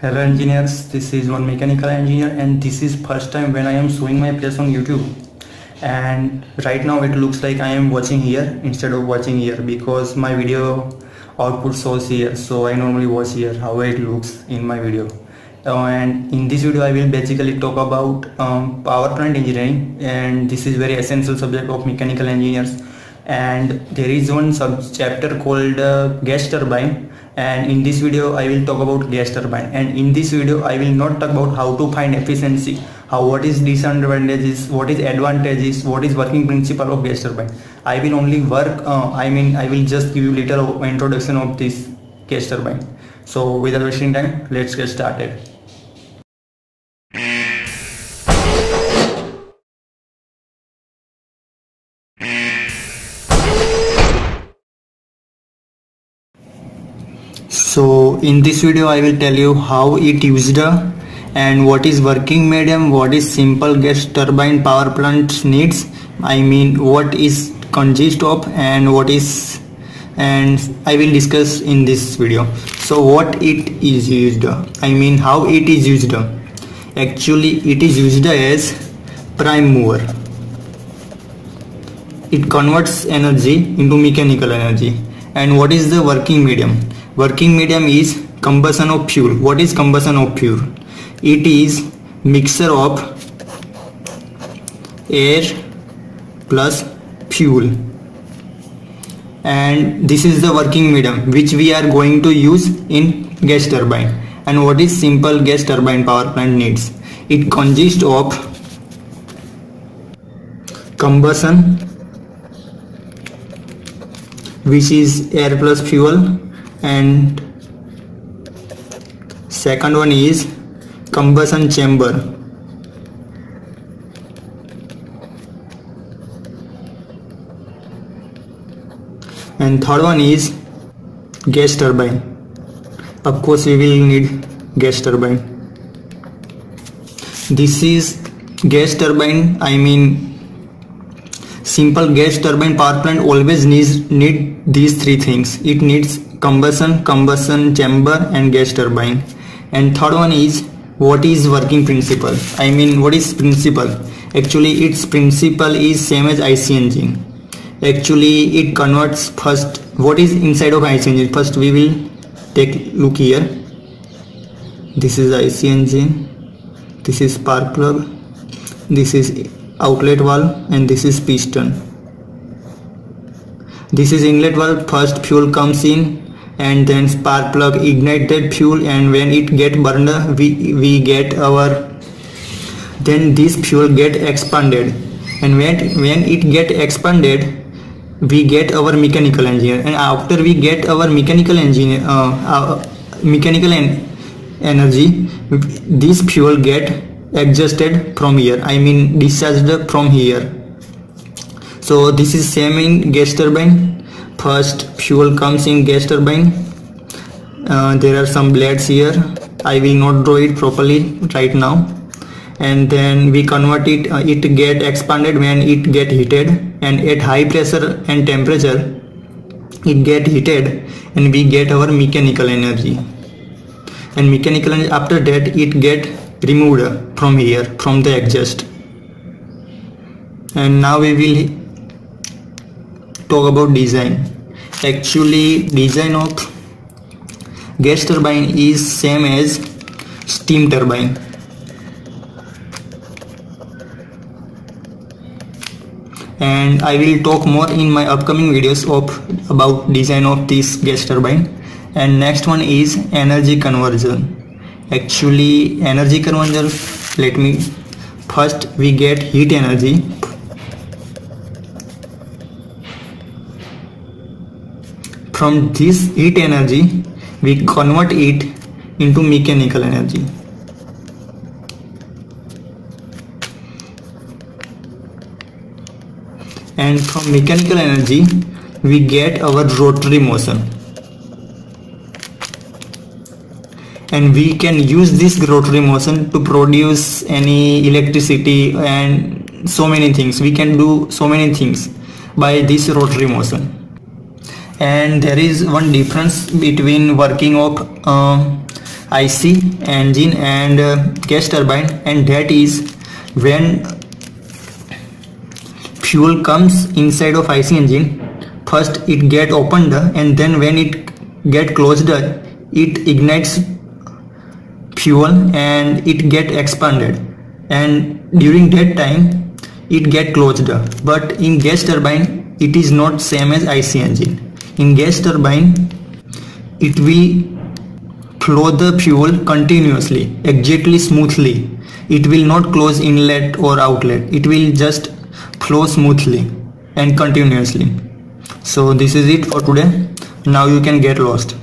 Hello engineers, this is one mechanical engineer and this is first time when I am showing my place on YouTube. And right now it looks like I am watching here instead of watching here because my video output shows here. So I normally watch here how it looks in my video. Uh, and in this video I will basically talk about um, power plant engineering. And this is very essential subject of mechanical engineers and there is one sub chapter called uh, gas turbine. And in this video I will talk about gas turbine. And in this video I will not talk about how to find efficiency how what is disadvantages what is advantages what is working principle of gas turbine. I will only work uh, I mean I will just give you little introduction of this gas turbine. So without wasting time let's get started so in this video I will tell you how it used uh, and what is working medium what is simple gas turbine power plant needs I mean what is consist of and what is and I will discuss in this video. So what it is used uh, I mean how it is used. Actually it is used as prime mover. It converts energy into mechanical energy. And what is the working medium working medium is combustion of fuel. What is combustion of fuel? It is mixture of air plus fuel. And this is the working medium which we are going to use in gas turbine. And what is simple gas turbine power plant needs? It consists of combustion which is air plus fuel and second one is combustion chamber and third one is gas turbine of course we will need gas turbine this is gas turbine i mean simple gas turbine power plant always needs need these three things. It needs combustion combustion chamber and gas turbine. And third one is what is working principle? I mean what is principle? Actually its principle is same as ic engine. Actually it converts first what is inside of ic engine? First we will take look here. This is ic engine. This is spark plug. This is outlet valve and this is piston. This is inlet valve. First fuel comes in and then spark plug ignite that fuel and when it get burned we we get our then this fuel get expanded. And when when it get expanded we get our mechanical engineer. And after we get our mechanical engineer uh, uh, mechanical en energy this fuel get adjusted from here. I mean discharged from here. So this is same in gas turbine. First fuel comes in gas turbine. Uh, there are some blades here. I will not draw it properly right now. And then we convert it uh, it get expanded when it get heated. And at high pressure and temperature it get heated and we get our mechanical energy. And mechanical energy after that it get removed from here from the exhaust and now we will talk about design. Actually design of gas turbine is same as steam turbine. And I will talk more in my upcoming videos of about design of this gas turbine. And next one is energy conversion actually energy conversion let me first we get heat energy from this heat energy we convert it into mechanical energy and from mechanical energy we get our rotary motion and we can use this rotary motion to produce any electricity and so many things. We can do so many things by this rotary motion. And there is one difference between working of uh, IC engine and uh, gas turbine and that is when fuel comes inside of IC engine first it get opened and then when it get closed it ignites fuel and it get expanded. And during that time it get closed. But in gas turbine it is not same as IC engine. In gas turbine it will flow the fuel continuously exactly smoothly. It will not close inlet or outlet. It will just flow smoothly and continuously. So this is it for today. Now you can get lost